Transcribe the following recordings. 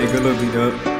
They good be dude.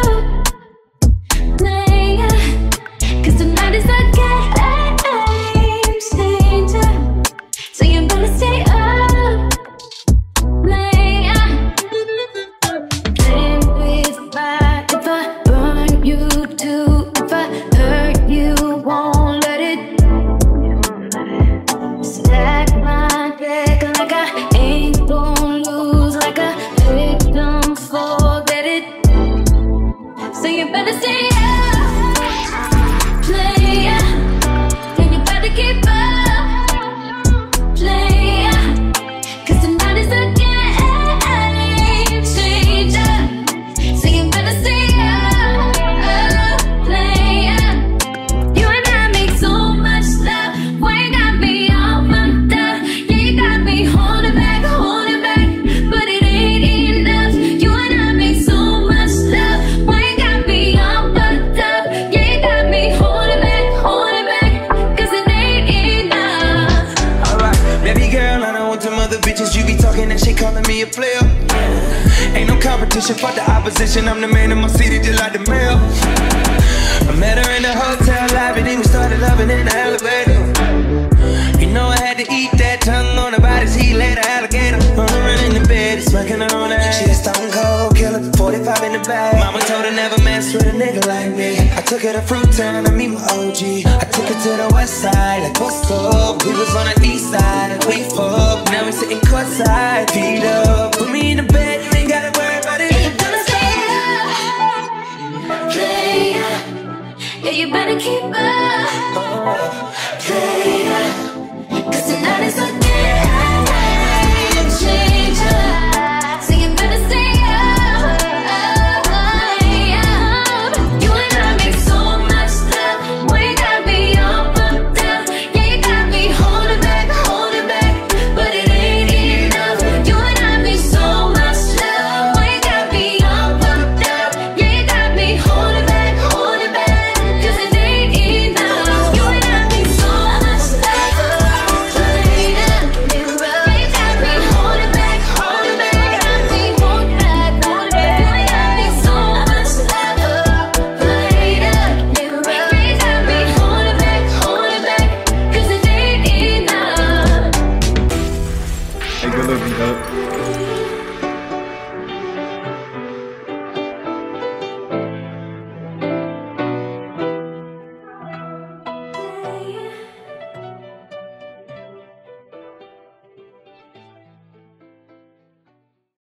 a player. Ain't no competition, fuck the opposition. I'm the man in my city, just like the mail. I met her in the hotel lobby, then we started loving in the elevator. You know I had to eat that tongue on the body's heat, let an alligator. I'm in the bed, smacking her on the She a stone cold killer, 45 in the bag. Mama told her never mess with a nigga like me took her to Fruit Town to meet my OG. I took her to the west side, like what's up? We was on the east side, like we fuck. Now we sitting courtside, feet up. Put me in the bed,